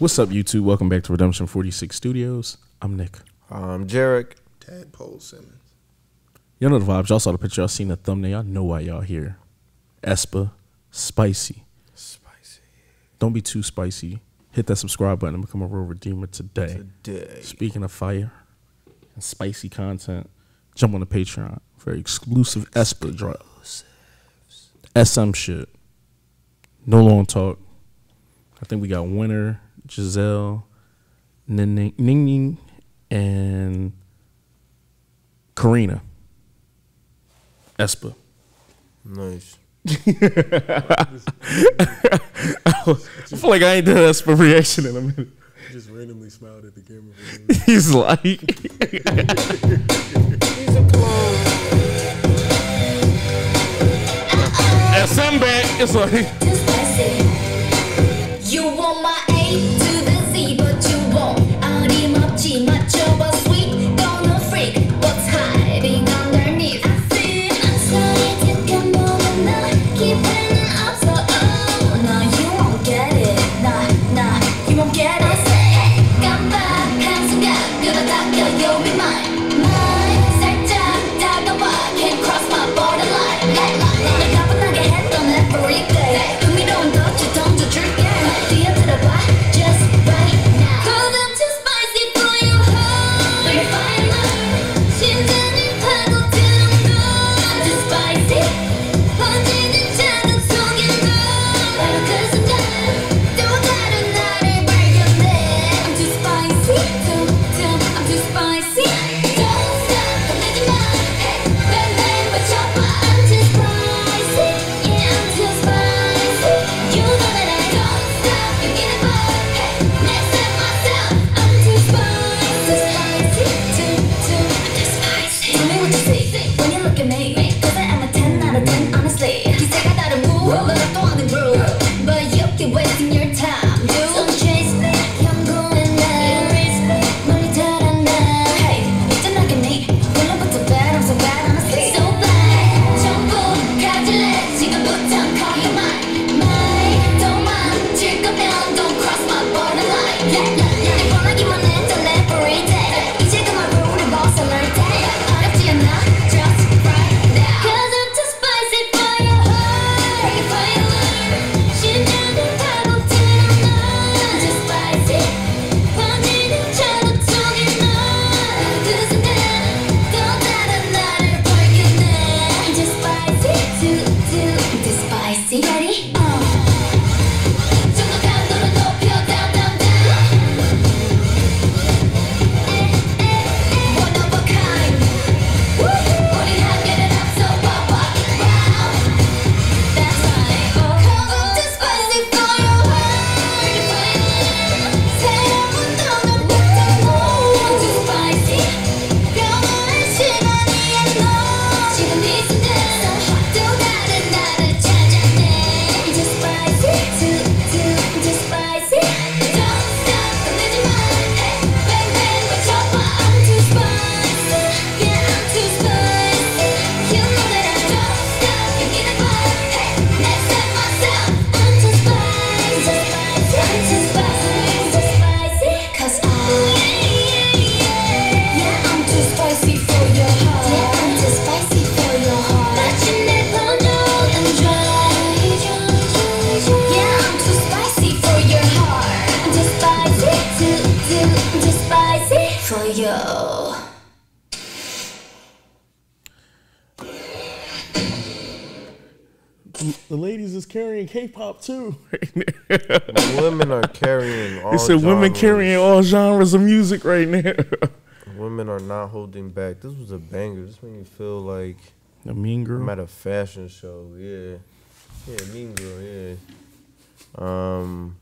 What's up, YouTube? Welcome back to Redemption 46 Studios. I'm Nick. I'm Jarek. Tadpole Simmons. Y'all know the vibes. Y'all saw the picture. Y'all seen the thumbnail. Y'all know why y'all here. aespa, spicy. Spicy. Don't be too spicy. Hit that subscribe button and become a real redeemer today. Today. Speaking of fire and spicy content, jump on the Patreon for exclusive aespa drop. SM shit. No long talk. I think we got Winter, Giselle, Ning Ning, Ning Ning, and Karina. aespa. Nice. I feel like I ain't done aespa reaction in a minute. Just randomly smiled at the camera. for no reason. He's like, SM back. It's like. The ladies is carrying K-pop too. Women are carrying all They said women carrying all genres of music right now. Women are not holding back. This was a banger. This made me feel like a Mean girl. I'm at a fashion show. Yeah. Yeah, Mean Girl, yeah. Um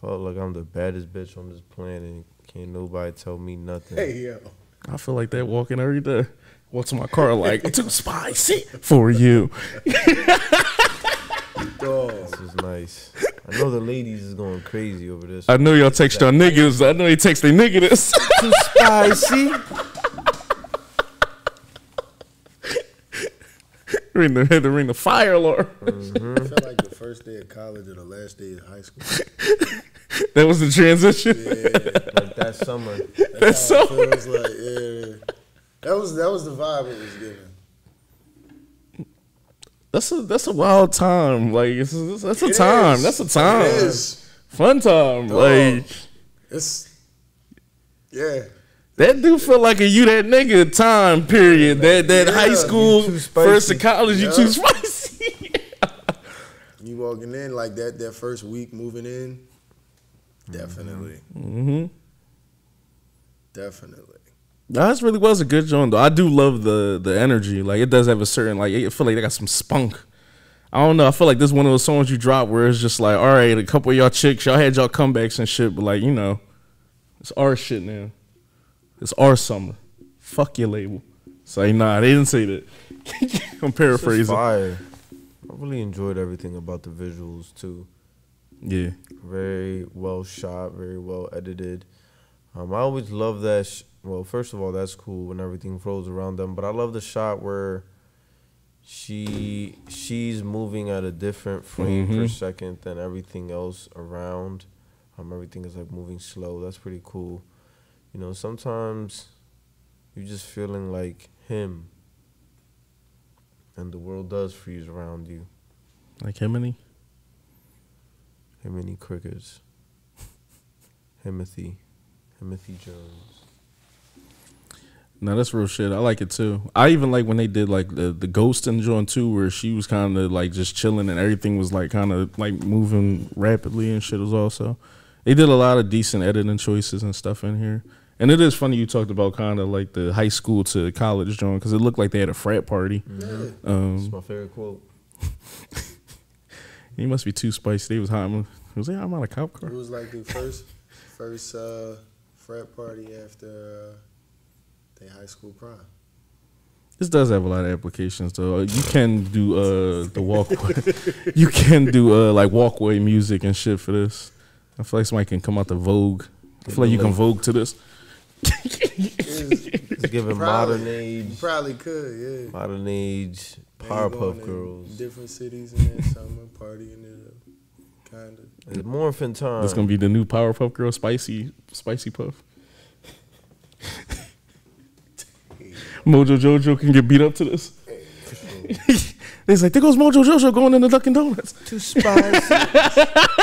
felt like I'm the baddest bitch on this planet. Can't nobody tell me nothing. Hey, yo. I feel like that walking every day. Walk to my car like it's too spicy for you. Dog. This is nice. I know the ladies is going crazy over this. I know y'all text y'all niggas. I know they text their niggas. this. Too spicy. ring the had to ring the fire alarm. Mm-hmm. I felt like the first day of college or the last day of high school. that was the transition. like that summer. That's How it so. feels like, yeah. That was that was the vibe it was giving. That's a that's a wild time. Like it's, it's- that's a It time. is. That's a time. It is. Fun time. Like It's yeah. that do feel like a you that nigga time period. That that Yeah, high school you too spicy. first to college. You Yeah. too spicy. You walking in like that that first week moving in. Definitely. hmm Definitely. No, this really was a good joint though. I do love the the energy. Like it does have a certain like I feel like they got some spunk. I don't know. I feel like this is one of those songs you drop where it's just like, all right, a couple of y'all chicks, y'all had y'all comebacks and shit, but like you know, it's our shit now. It's our summer. Fuck your label. Say nah, they didn't say that. I'm paraphrasing. fire. I really enjoyed everything about the visuals too. Yeah, Very well shot, very well edited. Um, I always love that. Well, first of all, that's cool when everything flows around them. But I love the shot where she she's moving at a different frame per Mhm. second than everything else around. Um, everything is like moving slow. That's pretty cool. You know, sometimes you're just feeling like him, and the world does freeze around you. like many? Himothy Crickets. Himothy. Himothy Jones. No, that's real shit. I like it too. I even like when they did like the the ghost and joint too, where she was kind of like just chilling and everything was like kind of like moving rapidly and shit. Was also they did a lot of decent editing choices and stuff in here. And it is funny you talked about kind of like the high school to college joint because it looked like they had a frat party. Yeah. That's Um, my favorite quote. he must be too spicy. They was hot. Was they hot on a cop It was like the first first uh, frat party after uh, their high school crime. This does have a lot of applications though. You can do uh the walkway. you can do uh like walkway music and shit for this. I feel like somebody can come out the Vogue. I feel like you can Vogue to this. It's giving Probably. modern You age, probably could, yeah. modern age Maybe going Powerpuff Girls. Different cities in that summer, partying it up, kind of. It's morphin time. That's gonna be the new Powerpuff Girl spicy spicy puff. Mojo Jojo can get beat up to this. It's like there goes Mojo Jojo going into Dunkin' Donuts. too spicy.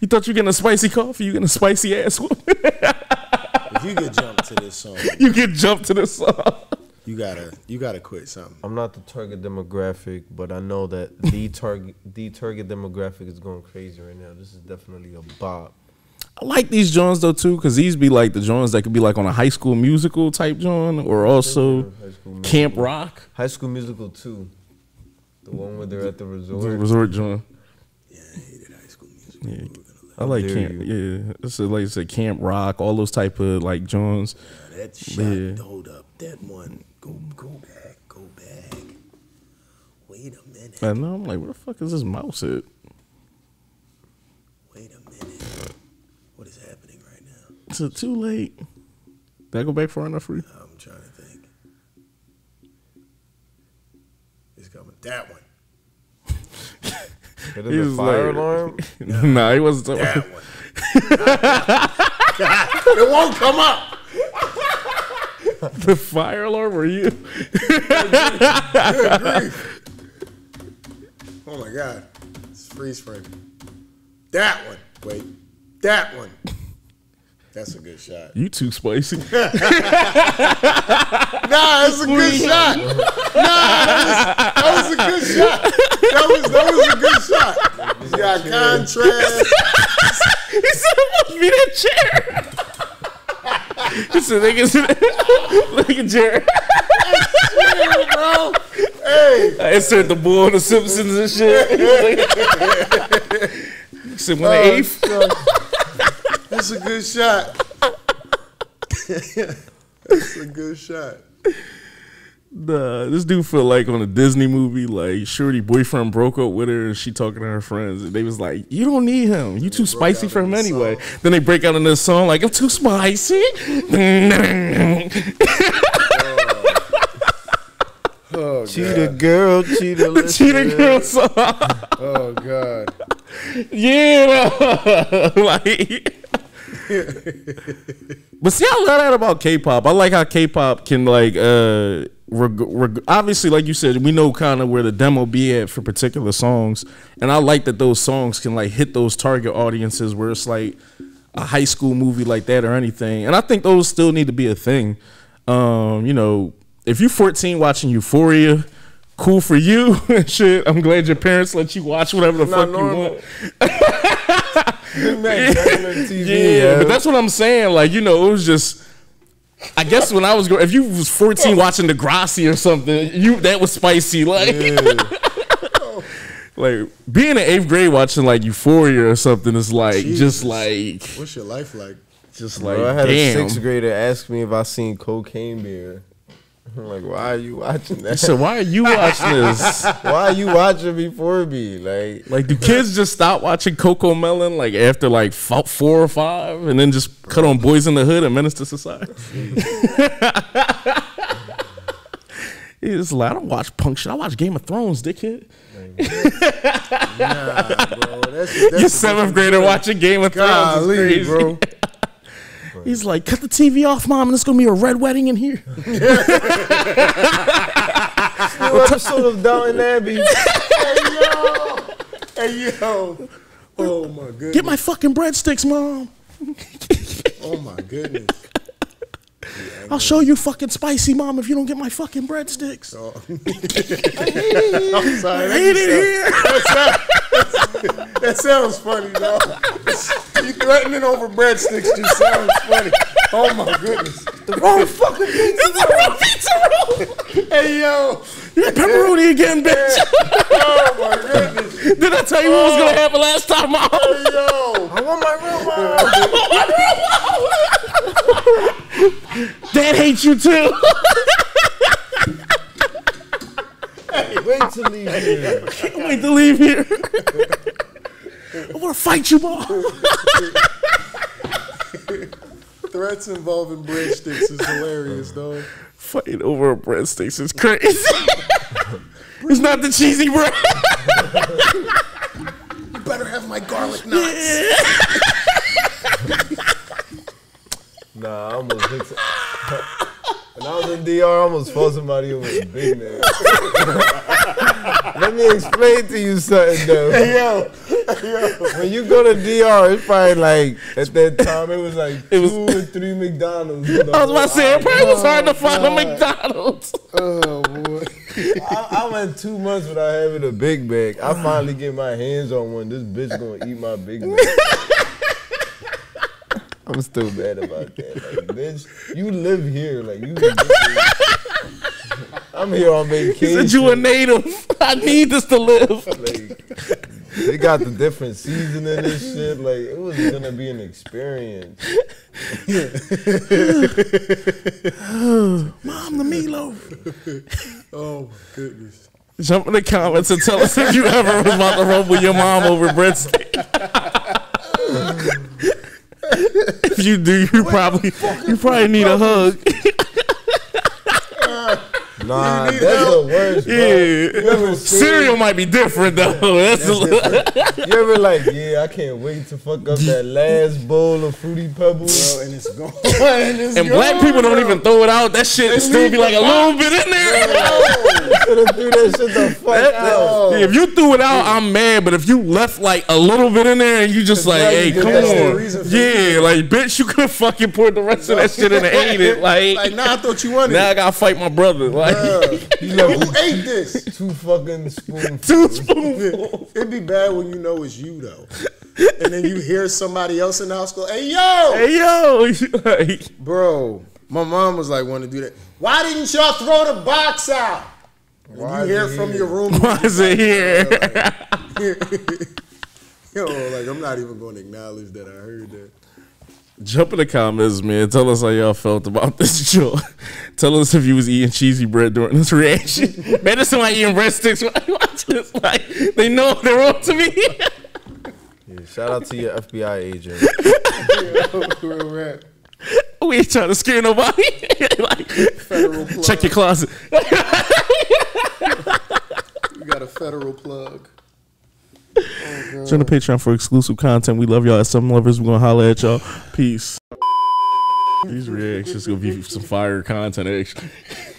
You thought you were getting a spicy coffee? You getting a spicy ass whoop? If you get jumped to this song, you get jumped to this song. you gotta you gotta quit something. I'm not the target demographic, but I know that the target the target demographic is going crazy right now. This is definitely a bop. I like these joints though too, cause these be like the joints that could be like on a high school musical type joint, or also Camp Rock, High School Musical 2. The one where they're at the resort. the resort. resort joint. Yeah, I hated high school music. Yeah. We were gonna I like dare Camp. Yeah, it's like I said, Camp Rock, all those type of like joints. let- that shot. Yeah. Hold up, that one. Go go back, go back. Wait a minute. And now I'm like, where the fuck is this mouse at? Wait a minute. What is happening right now? Is it too late? Did I go back far enough for you? I'm trying to think. It's coming. That one. Hit He the was fire like- alarm. nah, he wasn't talking That about one. it won't come up. the fire alarm. Were you? Good grief. Oh my god. It's freeze frame. That one. Wait. That one. That's a good shot. You too spicy. Nah, that's a good shot. Nah, that was, that was a good shot. That was that was a good shot. You got contrast. he said it must be that chair. he said, "Niggas, look at Jared." Yeah, bro. Hey, I inserted the bull on the Simpsons and shit. he said, "When the Oh, eighth. son. That's a good shot. That's a good shot. Nah, this dude feel like on a Disney movie, like Shorty boyfriend broke up with her and she talking to her friends. And they was like, You don't need him. You too spicy for him anyway. song. Then they break out in this song like I'm too spicy. Oh, Cheetah girl, cheetah. Cheetah girl song. Oh, God. Yeah, no. like. but see, I love that about K-pop. I like how K-pop can like, uh, reg- reg- obviously, like you said, we know kind of where the demo be at for particular songs, and I like that those songs can like hit those target audiences where it's like a high school movie like that or anything. And I think those still need to be a thing. Um, you know, if you're 14 watching Euphoria. Cool for you and shit. I'm glad your parents let you watch whatever the Not fuck normal. you want. Make regular TV, Yeah, yeah. but that's what I'm saying. Like, you know, it was just. I guess when I was growing, if you was 14 watching Degrassi or something, you that was spicy. Like, like being in eighth grade watching like Euphoria or something is like Jesus. just like What's your life like? just like Bro, I had a sixth grader ask me if I seen Cocaine Bear. I'm like, why are you watching that? So why are you watching this? why are you watching before me? Like, Like, do kids just stop watching Coco Melon like after like four or five, and then just cut on Boys in the Hood and Menace to Society? He's like, I don't watch punk shit. I watch Game of Thrones, dickhead. Nah, bro. That's, that's You seventh grader watching Game of Thrones Golly, is crazy. He's like, cut the TV off, mom, and it's gonna be a red wedding in here. new episode of Downton Abbey. Hey yo, hey yo. Oh my goodness. Get my fucking breadsticks, mom. Oh my goodness. I'll show you fucking spicy, mom, if you don't get my fucking breadsticks. Oh. I'm sorry. I That, hate it here. that sounds funny, dog. You threatening over breadsticks just sounds funny. Oh my goodness. the wrong fucking pizza. It's a raw pizza roll. Hey yo. Yeah, pepperoni again, bitch. Oh my goodness. Did I tell you what was gonna oh. happen last time, mom? Hey yo. I want my real mom. Dad hates you too. Wait to leave here. Can't wait to leave here. I wanna fight you, mom. Threats involving breadsticks is hilarious, dog. Fighting over breadsticks is crazy. it's not the cheesy bread. You better have my garlic nuts. Nah, I almost hit some- When I was in DR, I almost fought somebody over a Big Mac. Let me explain to you something though. Yo. yo. When you go to DR, it's probably like at that time it was like It was- two or three McDonald's. in the I was about to say it probably was hard to Oh, find a oh, McDonald's. Oh boy. I, I went two months without having a Big Mac. I finally get my hands on one. This bitch gonna eat my Big Mac. I'm still mad about that. Like, bitch, you live here. Like, you. I'm here on He vacation. said you a native. I need this to live. Like, they got the different seasoning and shit. Like, it was gonna be an experience. Mom, the meatloaf. Oh my goodness. Jump in the comments and tell us if you ever was about to rumble your mom over breadstick. if you do, you probably you probably need a hug. Nah, that's help? the worst. Bro. Yeah, cereal might be different though. That's, a, You ever like, yeah, I can't wait to fuck up that last bowl of fruity pebbles. Bro, and it's gone. and it's and black gone, people don't even throw it out. That shit still be like a little bit in there. Should have threw that shit the fuck out. Yeah, if you threw it out, I'm mad. But if you left like a little bit in there and you just like, hey, come on, reason for yeah, like bitch, you could have fucking poured the rest of that shit in and ate it. Like, Like, nah, I thought you wanted now I gotta fight my brother. Like, You know, Who ate this? two fucking spoons. two spoonfuls. It'd be bad when you know it's you though, and then you hear somebody else in the house go, "Hey yo, Hey yo, bro." My mom was like, "Want to do that? Why didn't y'all throw the box out?" And Why you is hear it from here? your room, why is it here? yo, like I'm not even going to acknowledge that I heard that. Jump in the comments, man. Tell us how y'all felt about this joke. Tell us if you was eating cheesy bread during this reaction. man, this like eating breadsticks when I watch this. Like, they know they're on to me. Yeah, shout out to your FBI agent. Real rap. we ain't trying to scare nobody. like, Federal check your closet. We got a federal plug. Oh. Join the Patreon for exclusive content. We love y'all. As some lovers, we're gonna holler at y'all. Peace. These reactions gonna be some fire content. Eh? Actually.